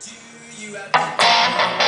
Do you have